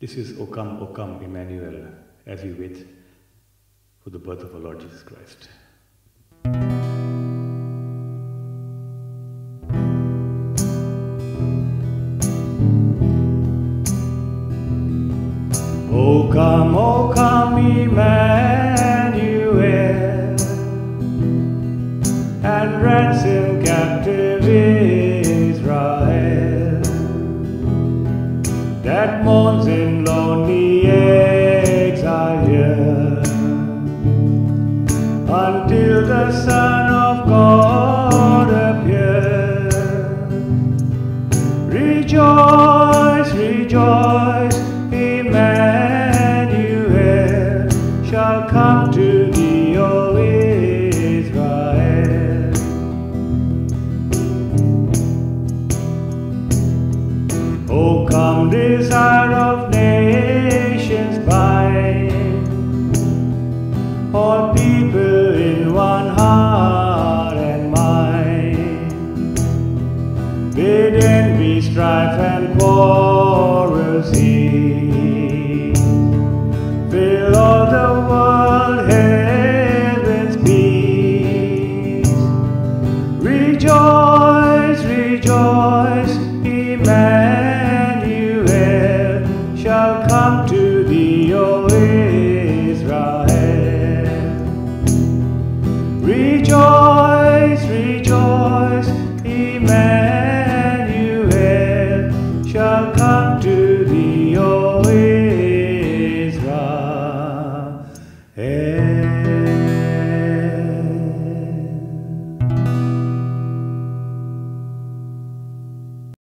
This is O come, O come, Emmanuel, as we wait for the birth of our Lord Jesus Christ. O come, O come, Emmanuel, and ransom captive that mourns in lonely exile until the Son of God appears. Rejoice, rejoice, Emmanuel shall come. desire of nations bind all people in one heart and mind. Bid envy, strife, and war. Reach rejoice.